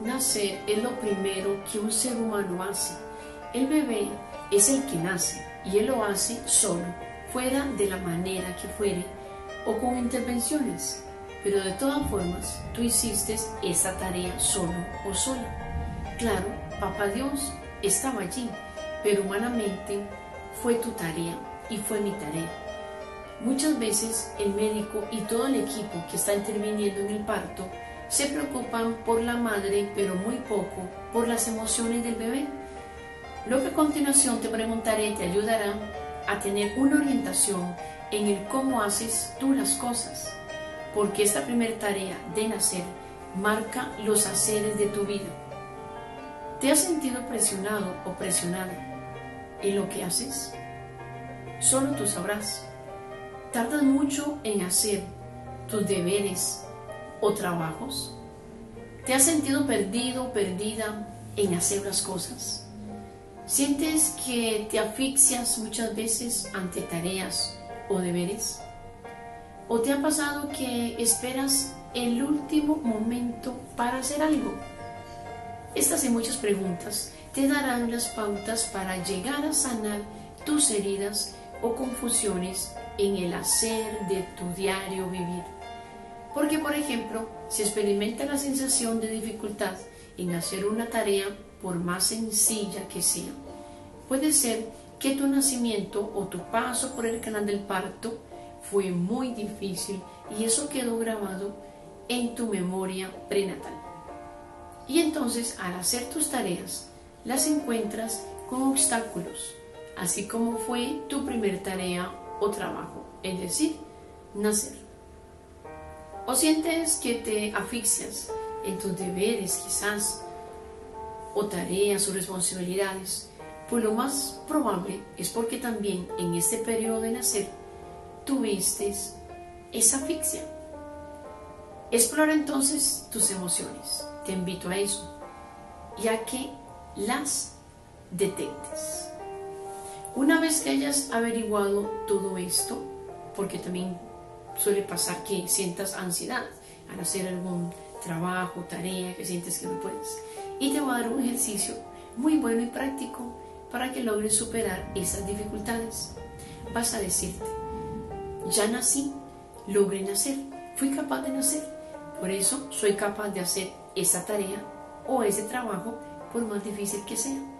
Nacer es lo primero que un ser humano hace. El bebé es el que nace y él lo hace solo, fuera de la manera que fuere o con intervenciones. Pero de todas formas, tú hiciste esa tarea solo o sola. Claro, Papá Dios estaba allí, pero humanamente fue tu tarea y fue mi tarea. Muchas veces el médico y todo el equipo que está interviniendo en el parto se preocupan por la madre, pero muy poco por las emociones del bebé. Lo que a continuación te preguntaré te ayudará a tener una orientación en el cómo haces tú las cosas, porque esta primera tarea de nacer marca los haceres de tu vida. ¿Te has sentido presionado o presionada en lo que haces? Solo tú sabrás. ¿Tardas mucho en hacer tus deberes o trabajos? ¿Te has sentido perdido perdida en hacer las cosas? ¿Sientes que te asfixias muchas veces ante tareas o deberes? ¿O te ha pasado que esperas el último momento para hacer algo? Estas y muchas preguntas te darán las pautas para llegar a sanar tus heridas o confusiones en el hacer de tu diario vivir. Porque, por ejemplo, si experimenta la sensación de dificultad en hacer una tarea por más sencilla que sea, puede ser que tu nacimiento o tu paso por el canal del parto fue muy difícil y eso quedó grabado en tu memoria prenatal. Y entonces al hacer tus tareas, las encuentras con obstáculos, así como fue tu primer tarea o trabajo, es decir, nacer. O sientes que te asfixias en tus deberes quizás, o tareas o responsabilidades, pues lo más probable es porque también en este periodo de nacer tuviste esa asfixia. Explora entonces tus emociones. Te invito a eso, ya que las detectes. Una vez que hayas averiguado todo esto, porque también suele pasar que sientas ansiedad al hacer algún trabajo, tarea que sientes que no puedes. Y te voy a dar un ejercicio muy bueno y práctico para que logres superar esas dificultades. Vas a decirte, ya nací, logré nacer, fui capaz de nacer, por eso soy capaz de hacer esa tarea o ese trabajo por más difícil que sea.